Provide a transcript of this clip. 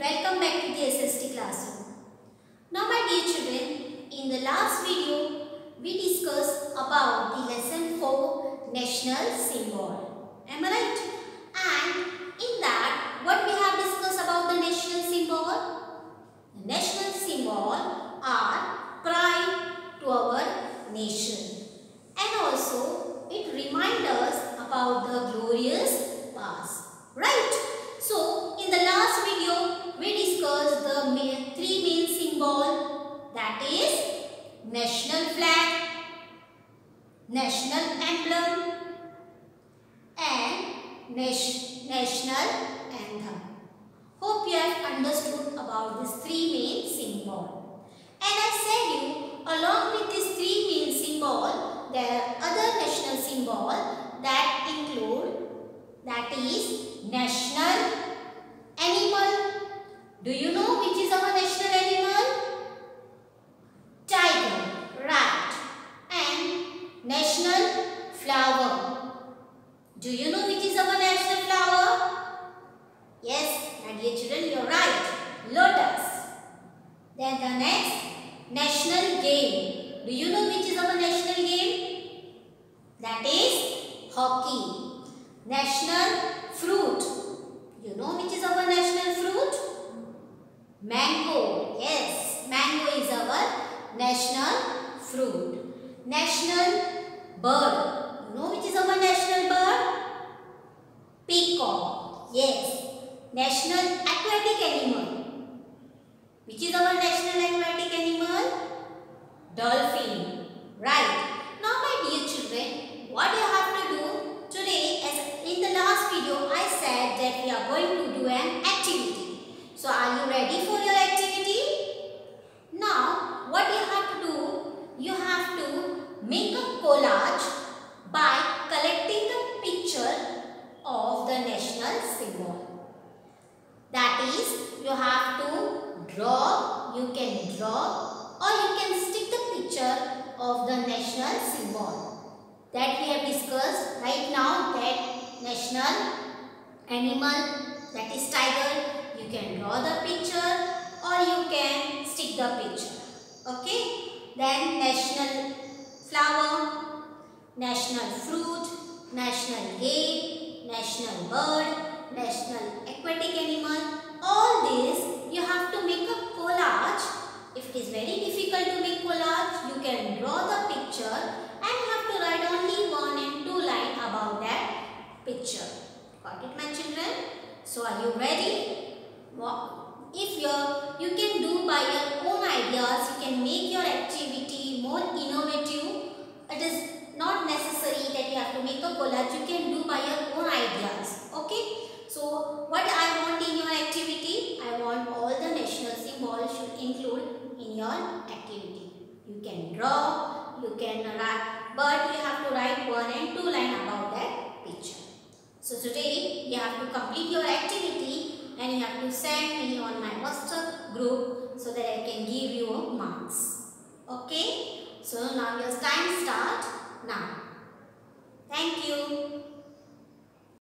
welcome back to the SST classroom. Now my dear children, in the last video we discussed about the lesson 4 national symbol. Am I right? And in that what we have discussed about the national symbol? The national symbol are pride to our nation and also it reminds us about the glorious past. Right? So, in the last video, we discussed the main, three main symbol that is national flag, national emblem and national anthem. Hope you have understood about these three main symbol. And I said you, along with these three main symbol, there are other national symbol that include that is national animal. Do you know which is our national animal? Tiger, right. And national flower. Do you know which is our national flower? Yes, my dear children, you are right. Lotus. Then the next, national game. Do you know which is our national game? That is hockey. National fruit. You know which is our national fruit? Mango. Yes, mango is our national fruit. National bird. Know which is our national bird? Peacock. Yes. National aquatic animal. Which is our national aquatic animal? Dolphin. Right. Now my dear children, what you have to do today as in the last video I said that we are going to do an activity. So are you ready for your activity? Now what you have to do, you have to make a collage by collecting the picture of the national symbol. You have to draw, you can draw or you can stick the picture of the national symbol that we have discussed right now that national animal that is tiger. You can draw the picture or you can stick the picture. Okay? Then national flower national fruit national game national bird national aquatic animal all this, you have to make a collage if it is very difficult to make collage, you can draw the picture and you have to write only one and two line about that picture. Got it my children? So are you ready? If you you can do by your own ideas, you can make your activity more innovative. It is not necessary that you have to make a collage. You can do by your own ideas. Okay? So what I want in your activity? I want all the national symbols should include your activity. You can draw, you can write, but you have to write one and two line about that picture. So today you have to complete your activity and you have to send me on my WhatsApp group so that I can give you marks. Okay? So now your time start now. Thank you.